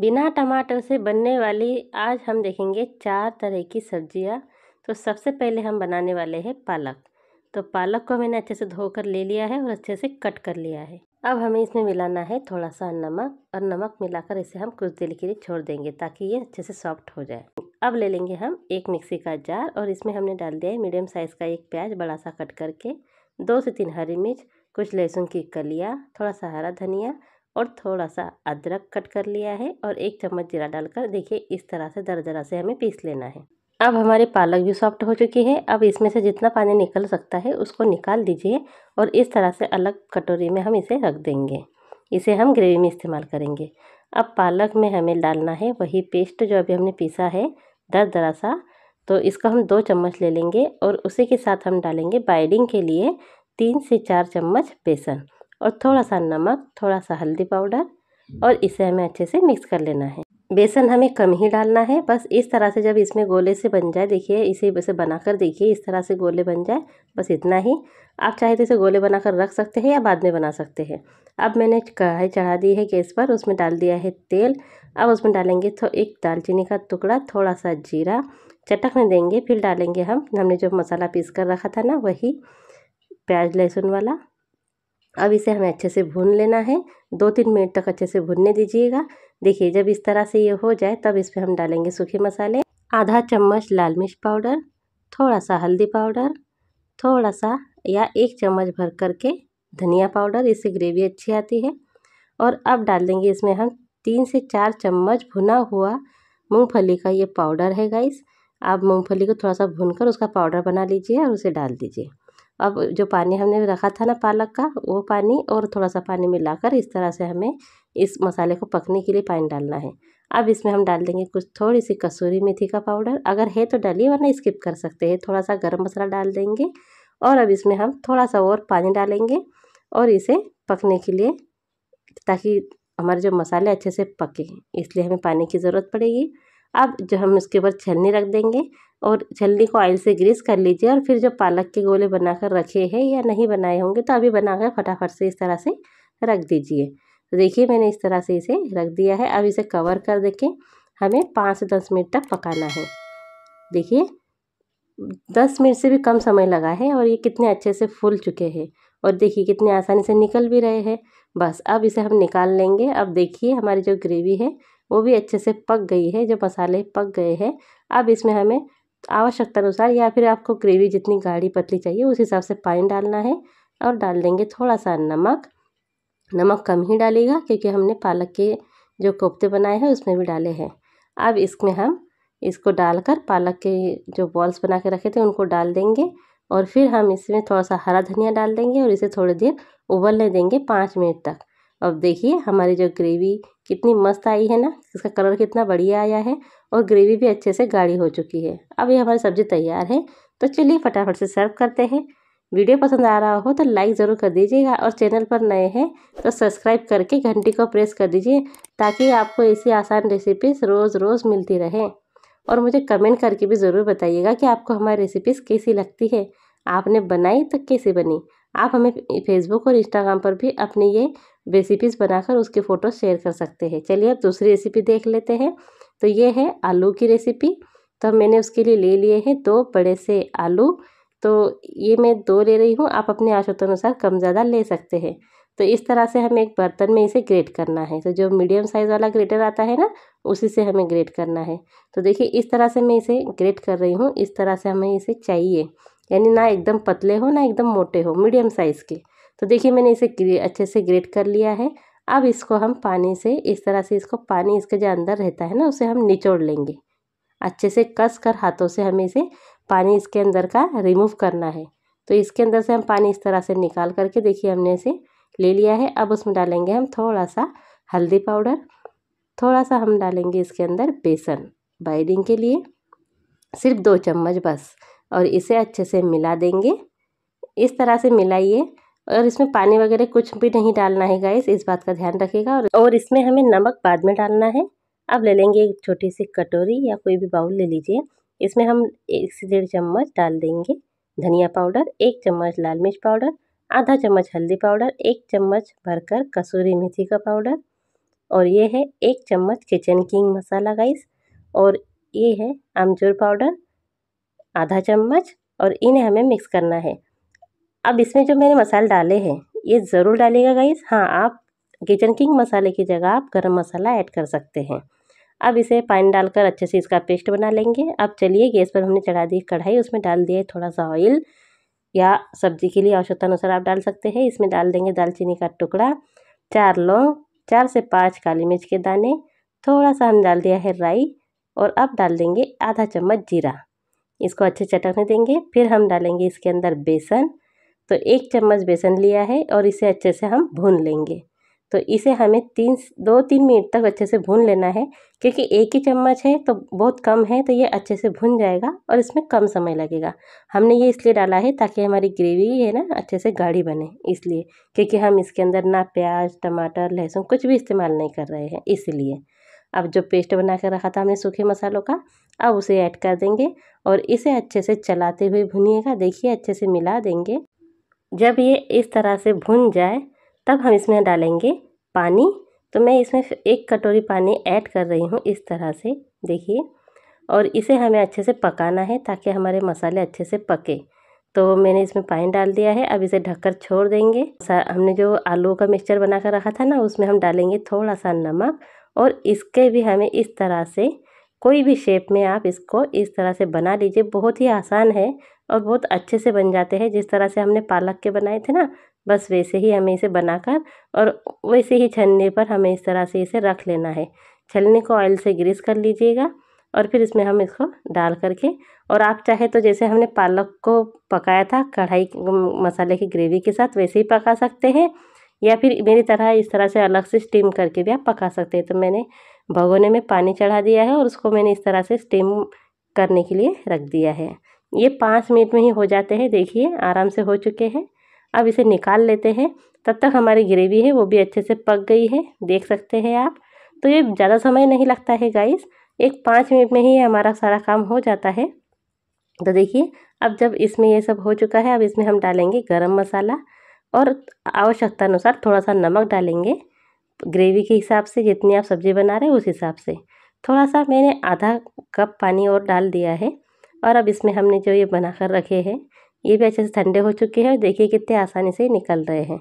बिना टमाटर से बनने वाली आज हम देखेंगे चार तरह की सब्ज़ियाँ। तो सबसे पहले हम बनाने वाले हैं पालक। तो पालक को मैंने अच्छे से धोकर ले लिया है और अच्छे से कट कर लिया है। अब हमें इसमें मिलाना है थोड़ा सा नमक और नमक मिलाकर इसे हम कुछ देर के लिए छोड़ देंगे ताकि ये अच्छे से सॉफ्ट हो जाए। अब ले लेंगे हम एक मिक्सी का जार और इसमें हमने डाल दिया है मीडियम साइज़ का एक प्याज बड़ा सा कट करके। दो से तीन हरी मिर्च, कुछ लहसुन की कलिया थोड़ा सा हरा धनिया और थोड़ा सा अदरक कट कर लिया है और एक चम्मच जीरा डालकर देखिए इस तरह से दरदरा से हमें पीस लेना है। अब हमारे पालक भी सॉफ्ट हो चुकी है, अब इसमें से जितना पानी निकल सकता है उसको निकाल दीजिए और इस तरह से अलग कटोरी में हम इसे रख देंगे। इसे हम ग्रेवी में इस्तेमाल करेंगे। अब पालक में हमें डालना है वही पेस्ट जो अभी हमने पीसा है दर दरा सा तो इसका हम दो चम्मच ले लेंगे और उसी के साथ हम डालेंगे बाइडिंग के लिए तीन से चार चम्मच बेसन। और थोड़ा सा नमक थोड़ा सा हल्दी पाउडर और इसे हमें अच्छे से मिक्स कर लेना है। बेसन हमें कम ही डालना है, बस इस तरह से जब इसमें गोले से बन जाए, देखिए इसे वैसे बनाकर देखिए इस तरह से गोले बन जाए, बस इतना ही। आप चाहे तो इसे गोले बनाकर रख सकते हैं या बाद में बना सकते हैं। अब मैंने कढ़ाई चढ़ा दी है गैस पर, उसमें डाल दिया है तेल। अब उसमें डालेंगे तो एक दालचीनी का टुकड़ा थोड़ा सा जीरा चटकने देंगे, फिर डालेंगे हम, हमने जो मसाला पीस कर रखा था ना, वही प्याज लहसुन वाला। अब इसे हमें अच्छे से भून लेना है। दो तीन मिनट तक अच्छे से भूनने दीजिएगा। देखिए, जब इस तरह से ये हो जाए, तब इस पर हम डालेंगे सूखे मसाले। आधा चम्मच लाल मिर्च पाउडर थोड़ा सा हल्दी पाउडर थोड़ा सा या एक चम्मच भर करके धनिया पाउडर, इससे ग्रेवी अच्छी आती है। और अब डाल देंगे इसमें हम तीन से चार चम्मच भुना हुआ मूंगफली का ये पाउडर है, गाइस। आप मूंगफली को थोड़ा सा भूनकर उसका पाउडर बना लीजिए और उसे डाल दीजिए। अब जो पानी हमने रखा था ना पालक का, वो पानी और थोड़ा सा पानी मिलाकर इस तरह से हमें इस मसाले को पकने के लिए पानी डालना है। अब इसमें हम डाल देंगे कुछ थोड़ी सी कसूरी मेथी का पाउडर। अगर है तो डालिए, वरना स्किप कर सकते हैं। थोड़ा सा गर्म मसाला डाल देंगे और अब इसमें हम थोड़ा सा और पानी डालेंगे और इसे पकने के लिए, ताकि हमारे जो मसाले अच्छे से पके, इसलिए हमें पानी की ज़रूरत पड़ेगी। अब जो हम इसके ऊपर छलनी रख देंगे और छलनी को ऑयल से ग्रीस कर लीजिए और फिर जो पालक के गोले बनाकर रखे हैं या नहीं बनाए होंगे तो अभी बनाकर फटाफट से इस तरह से रख दीजिए। तो देखिए, मैंने इस तरह से इसे रख दिया है। अब इसे कवर कर देके हमें पाँच से दस मिनट तक पकाना है। देखिए, दस मिनट से भी कम समय लगा है और ये कितने अच्छे से फूल चुके हैं। और देखिए, कितने आसानी से निकल भी रहे हैं। बस, अब इसे हम निकाल लेंगे। अब देखिए, हमारी जो ग्रेवी है, वो भी अच्छे से पक गई है। जो मसाले पक गए हैं, अब इसमें हमें आवश्यकता अनुसार या फिर आपको ग्रेवी जितनी गाढ़ी पतली चाहिए उस हिसाब से पानी डालना है और डाल देंगे थोड़ा सा नमक। नमक कम ही डालेगा क्योंकि हमने पालक के जो कोफ्ते बनाए हैं उसमें भी डाले हैं। अब इसमें हम इसको डालकर पालक के जो बॉल्स बना के रखे थे उनको डाल देंगे और फिर हम इसमें थोड़ा सा हरा धनिया डाल देंगे और इसे थोड़ी देर उबलने देंगे पाँच मिनट तक। अब देखिए, हमारी जो ग्रेवी कितनी मस्त आई है ना, इसका कलर कितना बढ़िया आया है और ग्रेवी भी अच्छे से गाढ़ी हो चुकी है। अब ये हमारी सब्ज़ी तैयार है तो चलिए फटाफट से सर्व करते हैं। वीडियो पसंद आ रहा हो तो लाइक ज़रूर कर दीजिएगा और चैनल पर नए हैं तो सब्सक्राइब करके घंटी को प्रेस कर दीजिए ताकि आपको ऐसी आसान रेसिपीज़ रोज़ रोज़ मिलती रहे। और मुझे कमेंट करके भी ज़रूर बताइएगा कि आपको हमारी रेसिपीज़ कैसी लगती है। आपने बनाई तो कैसी बनी? आप हमें फेसबुक और इंस्टाग्राम पर भी अपनी ये रेसिपीज़ बनाकर उसके फ़ोटो शेयर कर सकते हैं। चलिए अब दूसरी रेसिपी देख लेते हैं। तो ये है आलू की रेसिपी तो मैंने उसके लिए ले लिए हैं दो बड़े से आलू। तो ये मैं दो ले रही हूँ। आप अपने आवश्यकतानुसार कम ज़्यादा ले सकते हैं। तो इस तरह से हमें एक बर्तन में इसे ग्रेट करना है। तो जो मीडियम साइज़ वाला ग्रेटर आता है ना, उसी से हमें ग्रेट करना है। तो देखिए इस तरह से मैं इसे ग्रेट कर रही हूँ। इस तरह से हमें इसे चाहिए। यानी ना एकदम पतले हो, ना एकदम मोटे हो, मीडियम साइज़ के। तो देखिए, मैंने इसे अच्छे से ग्रेट कर लिया है। अब इसको हम पानी से, इस तरह से इसको पानी इसके जो अंदर रहता है ना, उसे हम निचोड़ लेंगे। अच्छे से कस कर हाथों से हमें इसे पानी इसके अंदर का रिमूव करना है। तो इसके अंदर से हम पानी इस तरह से निकाल करके देखिए, हमने इसे ले लिया है। अब उसमें डालेंगे हम थोड़ा सा हल्दी पाउडर। थोड़ा सा हम डालेंगे इसके अंदर बेसन। बाइडिंग के लिए सिर्फ़ दो चम्मच बस। और इसे अच्छे से मिला देंगे। इस तरह से मिलाइए और इसमें पानी वगैरह कुछ भी नहीं डालना है गाइस इस बात का ध्यान रखिएगा। और इसमें हमें नमक बाद में डालना है। अब ले लेंगे एक छोटी सी कटोरी या कोई भी बाउल ले लीजिए। इसमें हम एक से डेढ़ चम्मच डाल देंगे धनिया पाउडर, एक चम्मच लाल मिर्च पाउडर, आधा चम्मच हल्दी पाउडर, एक चम्मच भरकर कसूरी मेथी का पाउडर और ये है एक चम्मच किचन किंग मसाला गाइस और ये है अमचूर पाउडर। आधा चम्मच और इन्हें हमें मिक्स करना है। अब इसमें जो मैंने मसाले डाले हैं, ये ज़रूर डालिएगा गाइस हाँ आप किचन किंग मसाले की जगह आप गरम मसाला ऐड कर सकते हैं। अब इसे पानी डालकर अच्छे से इसका पेस्ट बना लेंगे। अब चलिए गैस पर हमने चढ़ा दी कढ़ाई, उसमें डाल दिया थोड़ा सा ऑयल या सब्ज़ी के लिए आवश्यकता अनुसार आप डाल सकते हैं। इसमें डाल देंगे दालचीनी का टुकड़ा, चार लौंग, चार से पाँच काली मिर्च के दाने, थोड़ा सा हम डाल दिया है राई और अब डाल देंगे आधा चम्मच जीरा। इसको अच्छे चटकने देंगे। फिर हम डालेंगे इसके अंदर बेसन। तो एक चम्मच बेसन लिया है और इसे अच्छे से हम भून लेंगे। तो इसे हमें तीन, दो, तीन मिनट तक अच्छे से भून लेना है। क्योंकि एक ही चम्मच है तो बहुत कम है तो ये अच्छे से भून जाएगा और इसमें कम समय लगेगा। हमने ये इसलिए डाला है ताकि हमारी ग्रेवी है ना अच्छे से गाढ़ी बने इसलिए। क्योंकि हम इसके अंदर ना प्याज, टमाटर, लहसुन कुछ भी इस्तेमाल नहीं कर रहे हैं इसलिए। अब जो पेस्ट बना कर रखा था हमने सूखे मसालों का, अब उसे ऐड कर देंगे और इसे अच्छे से चलाते हुए भुनिएगा। देखिए, अच्छे से मिला देंगे। जब ये इस तरह से भुन जाए, तब हम इसमें डालेंगे पानी। तो मैं इसमें एक कटोरी पानी ऐड कर रही हूँ इस तरह से। देखिए, और इसे हमें अच्छे से पकाना है ताकि हमारे मसाले अच्छे से पके। तो मैंने इसमें पानी डाल दिया है। अब इसे ढककर छोड़ देंगे। हमने जो आलू का मिक्सचर बना कर रखा था ना, उसमें हम डालेंगे थोड़ा सा नमक और इसके भी हमें इस तरह से कोई भी शेप में आप इसको इस तरह से बना लीजिए। बहुत ही आसान है और बहुत अच्छे से बन जाते हैं। जिस तरह से हमने पालक के बनाए थे ना, बस वैसे ही हमें इसे बनाकर और वैसे ही छलने पर हमें इस तरह से इसे रख लेना है। छलने को ऑयल से ग्रीस कर लीजिएगा और फिर इसमें हम इसको डाल करके और आप चाहे तो जैसे हमने पालक को पकाया था, कढ़ाई, मसाले की ग्रेवी के साथ वैसे ही पका सकते हैं। या फिर मेरी तरह इस तरह से अलग से स्टीम करके भी आप पका सकते हैं। तो मैंने भगोने में पानी चढ़ा दिया है और उसको मैंने इस तरह से स्टीम करने के लिए रख दिया है। ये पाँच मिनट में ही हो जाते हैं, देखिए, आराम से हो चुके हैं। अब इसे निकाल लेते हैं। तब तक हमारी ग्रेवी है, वो भी अच्छे से पक गई है, देख सकते हैं आप। तो ये ज़्यादा समय नहीं लगता है गाइस एक पाँच मिनट में ही हमारा सारा काम हो जाता है। तो देखिए, अब जब इसमें ये सब हो चुका है, अब इसमें हम डालेंगे गरम मसाला। और आवश्यकता अनुसार थोड़ा सा नमक डालेंगे। ग्रेवी के हिसाब से जितनी आप सब्ज़ी बना रहे हैं उस हिसाब से। थोड़ा सा मैंने आधा कप पानी और डाल दिया है और अब इसमें हमने जो ये बना कर रखे हैं, ये भी अच्छे से ठंडे हो चुके हैं देखिए कितने आसानी से निकल रहे हैं।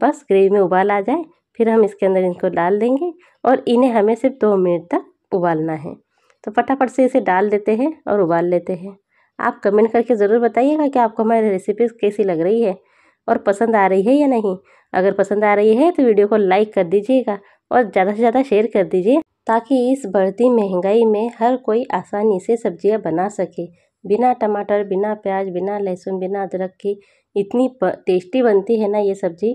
बस ग्रेवी में उबाल आ जाए, फिर हम इसके अंदर इनको डाल देंगे और इन्हें हमें सिर्फ़ दो मिनट तक उबालना है। तो फटाफट से इसे डाल देते हैं और उबाल लेते हैं। आप कमेंट करके ज़रूर बताइएगा कि आपको हमारी रेसिपी कैसी लग रही है। और पसंद आ रही है या नहीं। अगर पसंद आ रही है तो वीडियो को लाइक कर दीजिएगा और ज़्यादा से ज़्यादा शेयर कर दीजिए ताकि इस बढ़ती महँगाई में हर कोई आसानी से सब्ज़ियाँ बना सके। बिना टमाटर, बिना प्याज, बिना लहसुन, बिना अदरक की इतनी टेस्टी बनती है ना ये सब्ज़ी,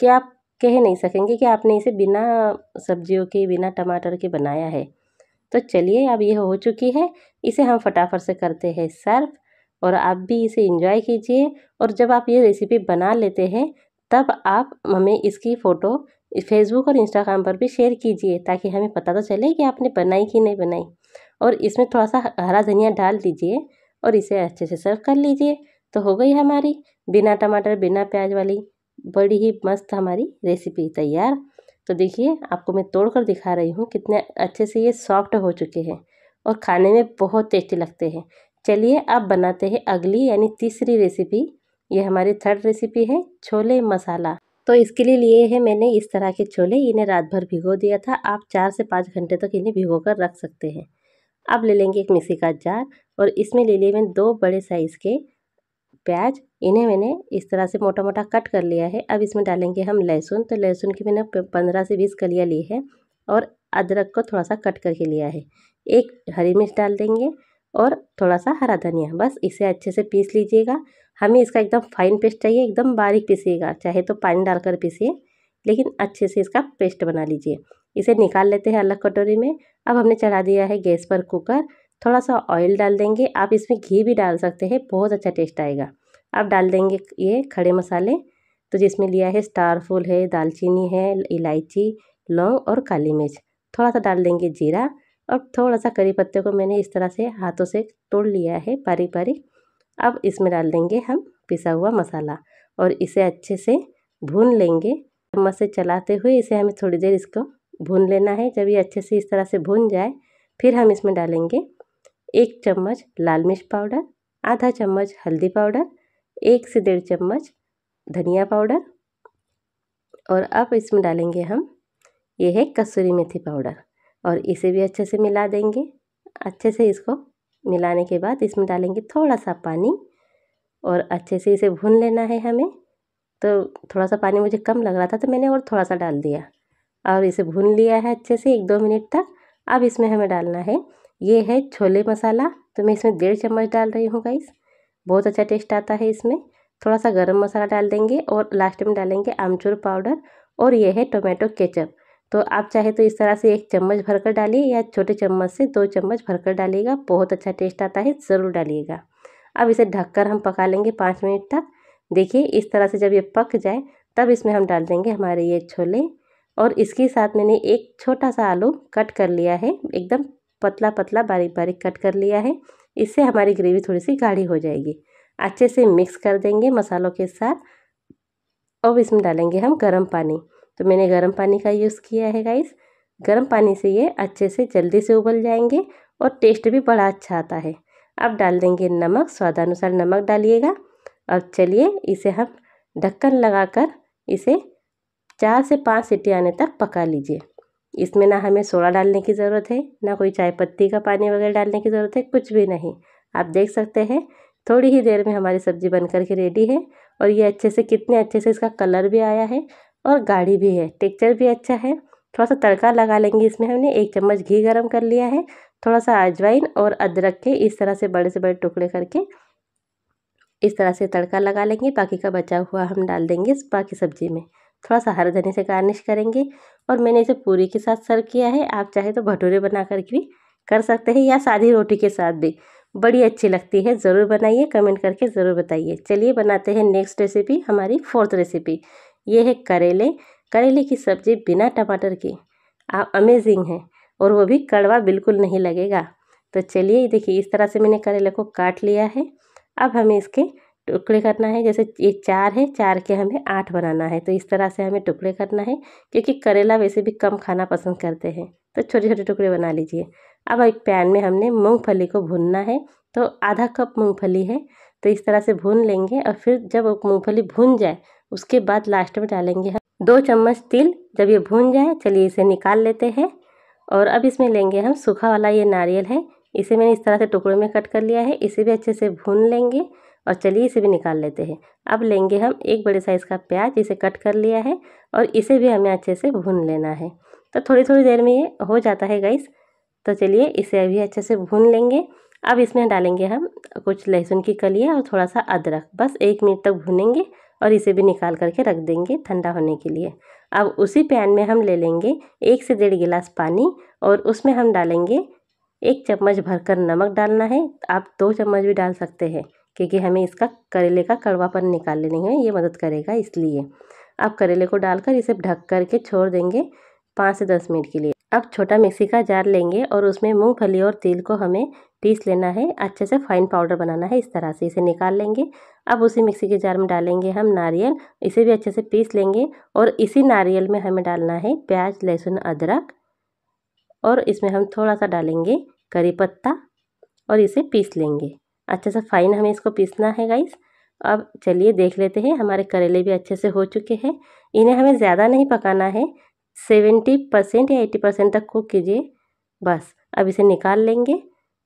कि आप कह नहीं सकेंगे कि आपने इसे बिना सब्जियों के, बिना टमाटर के बनाया है। तो चलिए अब ये हो चुकी है, इसे हम फटाफट से करते हैं सर्व। और आप भी इसे इंजॉय कीजिए। और जब आप ये रेसिपी बना लेते हैं, तब आप हमें इसकी फ़ोटो फेसबुक और इंस्टाग्राम पर भी शेयर कीजिए ताकि हमें पता तो चले कि आपने बनाई कि नहीं बनाई। और इसमें थोड़ा सा हरा धनिया डाल दीजिए और इसे अच्छे से सर्व कर लीजिए। तो हो गई हमारी बिना टमाटर, बिना प्याज वाली बड़ी ही मस्त हमारी रेसिपी तैयार। तो देखिए, आपको मैं तोड़ कर दिखा रही हूँ कितने अच्छे से ये सॉफ्ट हो चुके हैं और खाने में बहुत टेस्टी लगते हैं। चलिए अब बनाते हैं अगली यानी तीसरी रेसिपी ये हमारी थर्ड रेसिपी है, छोले मसाला। तो इसके लिए लिए हैं मैंने इस तरह के छोले, इन्हें रात भर भिगो दिया था। आप चार से पाँच घंटे तक इन्हें भिगो कर रख सकते हैं। अब ले लेंगे एक मिक्सी का जार और इसमें ले लिए मैंने दो बड़े साइज़ के प्याज। इन्हें मैंने इस तरह से मोटा मोटा कट कर लिया है। अब इसमें डालेंगे हम लहसुन। तो लहसुन की मैंने पंद्रह से बीस कलियाँ ली है और अदरक को थोड़ा सा कट करके लिया है। एक हरी मिर्च डाल देंगे। और थोड़ा सा हरा धनिया। बस इसे अच्छे से पीस लीजिएगा। हमें इसका एकदम फाइन पेस्ट चाहिए, एकदम बारीक पीसिएगा। चाहे तो पानी डालकर पीसिए, लेकिन अच्छे से इसका पेस्ट बना लीजिए। इसे निकाल लेते हैं अलग कटोरी में। अब हमने चढ़ा दिया है गैस पर कुकर थोड़ा सा ऑयल डाल देंगे। आप इसमें घी भी डाल सकते हैं, बहुत अच्छा टेस्ट आएगा। अब डाल देंगे ये खड़े मसाले। तो जिसमें लिया है स्टार फूल है, दालचीनी है, इलायची, लौंग और काली मिर्च। थोड़ा सा डाल देंगे जीरा। और थोड़ा सा करी पत्ते को मैंने इस तरह से हाथों से तोड़ लिया है पारी बारीक अब इसमें डाल देंगे हम पिसा हुआ मसाला और इसे अच्छे से भून लेंगे। चम्मच से चलाते हुए इसे हमें थोड़ी देर इसको भून लेना है। जब ये अच्छे से इस तरह से भून जाए, फिर हम इसमें डालेंगे एक चम्मच लाल मिर्च पाउडर, आधा चम्मच हल्दी पाउडर, एक से डेढ़ चम्मच धनिया पाउडर और अब इसमें डालेंगे हम, ये है कसूरी मेथी पाउडर। और इसे भी अच्छे से मिला देंगे। अच्छे से इसको मिलाने के बाद इसमें डालेंगे थोड़ा सा पानी और अच्छे से इसे भून लेना है हमें। तो थोड़ा सा पानी मुझे कम लग रहा था तो मैंने और थोड़ा सा डाल दिया और इसे भून लिया है अच्छे से एक दो मिनट तक। अब इसमें हमें डालना है। ये है छोले मसाला। तो मैं इसमें डेढ़ चम्मच डाल रही हूँ गाइस। बहुत अच्छा टेस्ट आता है इसमें। थोड़ा सा गरम मसाला डाल देंगे और लास्ट में डालेंगे आमचूर पाउडर और ये है टोमेटो केचप। तो आप चाहे तो इस तरह से एक चम्मच भरकर डालिए या छोटे चम्मच से दो चम्मच भरकर डालिएगा। बहुत अच्छा टेस्ट आता है, ज़रूर डालिएगा। अब इसे ढककर हम पका लेंगे पाँच मिनट तक। देखिए, इस तरह से जब ये पक जाए, तब इसमें हम डाल देंगे हमारे ये छोले। और इसके साथ मैंने एक छोटा सा आलू कट कर लिया है। एकदम पतला पतला बारीक बारीक कट कर लिया है। इससे हमारी ग्रेवी थोड़ी सी गाढ़ी हो जाएगी। अच्छे से मिक्स कर देंगे मसालों के साथ। अब इसमें डालेंगे हम गर्म पानी। तो मैंने गर्म पानी का यूज़ किया है गाइस। गर्म पानी से ये अच्छे से जल्दी से उबल जाएँगे और टेस्ट भी बड़ा अच्छा आता है। अब डाल देंगे नमक, स्वादानुसार नमक डालिएगा। अब चलिए इसे हम ढक्कन लगाकर इसे चार से पाँच सीटी आने तक पका लीजिए। इसमें ना हमें सोडा डालने की ज़रूरत है, ना कोई चाय पत्ती का पानी वगैरह डालने की ज़रूरत है, कुछ भी नहीं। आप देख सकते हैं, थोड़ी ही देर में हमारी सब्ज़ी बन कर के रेडी है और ये अच्छे से, कितने अच्छे से इसका कलर भी आया है। और गाढ़ी भी है। टेक्चर भी अच्छा है। थोड़ा सा तड़का लगा लेंगे इसमें हमने। एक चम्मच घी गरम कर लिया है। थोड़ा सा अजवाइन और अदरक के इस तरह से बड़े से बड़े टुकड़े करके इस तरह से तड़का लगा लेंगे बाकी का बचा हुआ हम डाल देंगे इस बाकी सब्ज़ी में। थोड़ा सा हरे धनी से गार्निश करेंगे और मैंने इसे पूरी के साथ सर्व किया है। आप चाहे तो भटूरे बना कर भी कर सकते हैं या सादी रोटी के साथ भी। बड़ी अच्छी लगती है। ज़रूर बनाइए। कमेंट करके ज़रूर बताइए। चलिए बनाते हैं नेक्स्ट रेसिपी हमारी फोर्थ रेसिपी ये है करेले। करेले की सब्ज़ी बिना टमाटर की। अमेजिंग है और वो भी कड़वा बिल्कुल नहीं लगेगा। तो चलिए, देखिए, इस तरह से मैंने करेले को काट लिया है। अब हमें इसके टुकड़े करना है। जैसे ये चार है, चार के हमें आठ बनाना है। तो इस तरह से हमें टुकड़े करना है, क्योंकि करेला वैसे भी कम खाना पसंद करते हैं। तो छोटे छोटे टुकड़े बना लीजिए। अब एक पैन में हमने मूंगफली को भूनना है। तो आधा कप मूंगफली है। तो इस तरह से भून लेंगे और फिर जब मूंगफली भून जाए उसके बाद लास्ट में डालेंगे हम दो चम्मच तिल। जब ये भून जाए, चलिए इसे निकाल लेते हैं। और अब इसमें लेंगे हम सूखा वाला ये नारियल है। इसे मैंने इस तरह से टुकड़ों में कट कर लिया है। इसे भी अच्छे से भून लेंगे और चलिए इसे भी निकाल लेते हैं। अब लेंगे हम एक बड़े साइज़ का प्याज। इसे कट कर लिया है और इसे भी हमें अच्छे से भून लेना है। तो थोड़ी थोड़ी देर में ये हो जाता है गाइस तो चलिए इसे अभी अच्छे से भून लेंगे। अब इसमें डालेंगे हम कुछ लहसुन की कलियाँ और थोड़ा सा अदरक। बस एक मिनट तक भूनेंगे। और इसे भी निकाल करके रख देंगे ठंडा होने के लिए। अब उसी पैन में हम ले लेंगे एक से डेढ़ गिलास पानी और उसमें हम डालेंगे एक चम्मच भरकर नमक डालना है। आप दो चम्मच भी डाल सकते हैं क्योंकि हमें इसका करेले का कड़वापन निकालने नहीं है, ये मदद करेगा इसलिए। आप करेले को डालकर इसे ढक करके छोड़ देंगे पाँच से दस मिनट के लिए। अब छोटा मिक्सी का जार लेंगे और उसमें मूंगफली और तिल को हमें पीस लेना है। अच्छे से फाइन पाउडर बनाना है, इस तरह से इसे निकाल लेंगे। अब उसी मिक्सी के जार में डालेंगे हम नारियल, इसे भी अच्छे से पीस लेंगे और इसी नारियल में हमें डालना है प्याज, लहसुन, अदरक और इसमें हम थोड़ा सा डालेंगे करी पत्ता और इसे पीस लेंगे। अच्छे से फाइन हमें इसको पीसना है गाइस अब चलिए देख लेते हैं, हमारे करेले भी अच्छे से हो चुके हैं। इन्हें हमें ज़्यादा नहीं पकाना है सेवेंटी परसेंट या एट्टी परसेंट तक कुक कीजिए, बस। अब इसे निकाल लेंगे।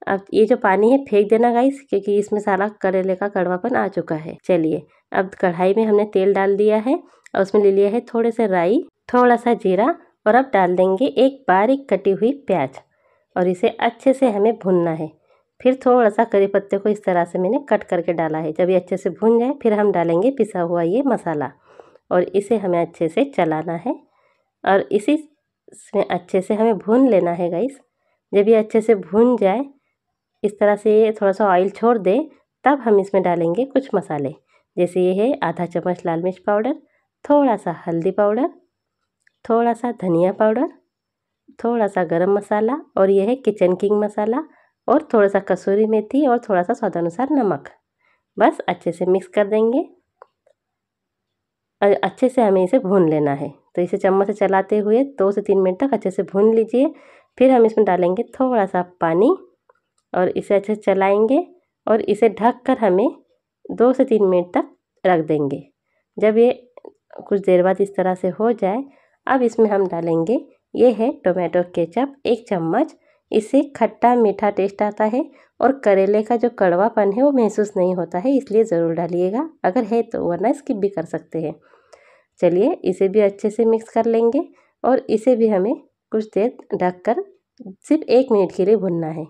अब ये जो पानी है, फेंक देना गाइस क्योंकि इसमें सारा करेले का कड़वापन आ चुका है। चलिए, अब कढ़ाई में हमने तेल डाल दिया है और उसमें ले लिया है थोड़े से राई थोड़ा सा जीरा और अब डाल देंगे एक बारीक कटी हुई प्याज। और इसे अच्छे से हमें भुनना है। फिर थोड़ा सा करी पत्ते को इस तरह से मैंने कट करके डाला है। जब ये अच्छे से भुन जाए, फिर हम डालेंगे पिसा हुआ ये मसाला। और इसे हमें अच्छे से चलाना है। और इसी में अच्छे से हमें भून लेना है गाइस जब ये अच्छे से भून जाए, इस तरह से ये थोड़ा सा ऑयल छोड़ दे, तब हम इसमें डालेंगे कुछ मसाले। जैसे ये है आधा चम्मच लाल मिर्च पाउडर, थोड़ा सा हल्दी पाउडर, थोड़ा सा धनिया पाउडर, थोड़ा सा गरम मसाला और ये है किचन किंग मसाला और थोड़ा सा कसूरी मेथी और थोड़ा सा स्वादानुसार नमक। बस अच्छे से मिक्स कर देंगे। अच्छे से हमें इसे भून लेना है। तो इसे चम्मच से चलाते हुए दो से तीन मिनट तक अच्छे से भून लीजिए। फिर हम इसमें डालेंगे थोड़ा सा पानी और इसे अच्छे से चलाएँगे और इसे ढक कर हमें दो से तीन मिनट तक रख देंगे। जब ये कुछ देर बाद इस तरह से हो जाए, अब इसमें हम डालेंगे, ये है टोमेटो केचप एक चम्मच इससे खट्टा मीठा टेस्ट आता है और करेले का जो कड़वापन है वो महसूस नहीं होता है, इसलिए ज़रूर डालिएगा। अगर है तो वरना स्किप भी कर सकते हैं। चलिए, इसे भी अच्छे से मिक्स कर लेंगे और इसे भी हमें कुछ देर ढक कर सिर्फ़ एक मिनट के लिए भुनना है।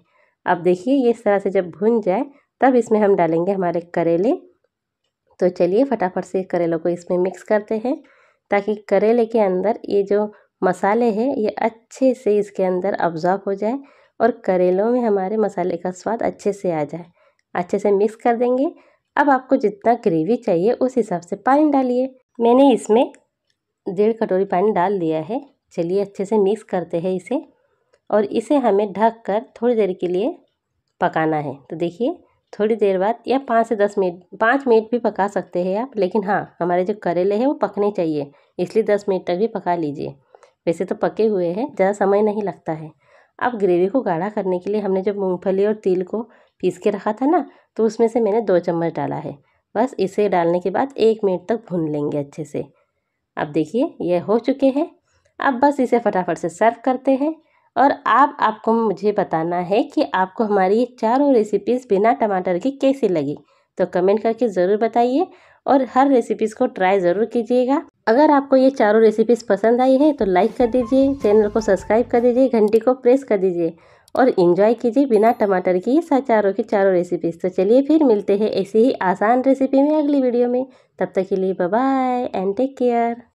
अब देखिए, ये इस तरह से जब भुन जाए, तब इसमें हम डालेंगे हमारे करेले। तो चलिए, फटाफट से करेलों को इसमें मिक्स करते हैं ताकि करेले के अंदर ये जो मसाले हैं, ये अच्छे से इसके अंदर अब्जॉर्ब हो जाए और करेलों में हमारे मसाले का स्वाद अच्छे से आ जाए। अच्छे से मिक्स कर देंगे। अब आपको जितना ग्रेवी चाहिए उस हिसाब से पानी डालिए। मैंने इसमें डेढ़ कटोरी पानी डाल दिया है। चलिए अच्छे से मिक्स करते हैं इसे और इसे हमें ढक कर थोड़ी देर के लिए पकाना है। तो देखिए, थोड़ी देर बाद या पाँच से दस मिनट, पाँच मिनट भी पका सकते हैं आप, लेकिन हाँ हमारे जो करेले हैं वो पकने चाहिए, इसलिए दस मिनट तक भी पका लीजिए। वैसे तो पके हुए हैं, ज़्यादा समय नहीं लगता है। अब ग्रेवी को गाढ़ा करने के लिए हमने जब मूँगफली और तिल को पीस के रखा था ना तो उसमें से मैंने दो चम्मच डाला है। बस इसे डालने के बाद एक मिनट तक भून लेंगे अच्छे से। अब देखिए यह हो चुके हैं। अब बस इसे फटाफट से सर्व करते हैं। और अब आपको मुझे बताना है कि आपको हमारी ये चारों रेसिपीज़ बिना टमाटर की कैसी लगी। तो कमेंट करके ज़रूर बताइए और हर रेसिपीज़ को ट्राई ज़रूर कीजिएगा। अगर आपको ये चारों रेसिपीज़ पसंद आई हैं तो लाइक कर दीजिए चैनल को सब्सक्राइब कर दीजिए, घंटी को प्रेस कर दीजिए और इन्जॉय कीजिए बिना टमाटर की सा चारों की चारों रेसिपीज़ तो चलिए फिर मिलते हैं ऐसी ही आसान रेसिपी में अगली वीडियो में। तब तक के लिए बाय एंड टेक केयर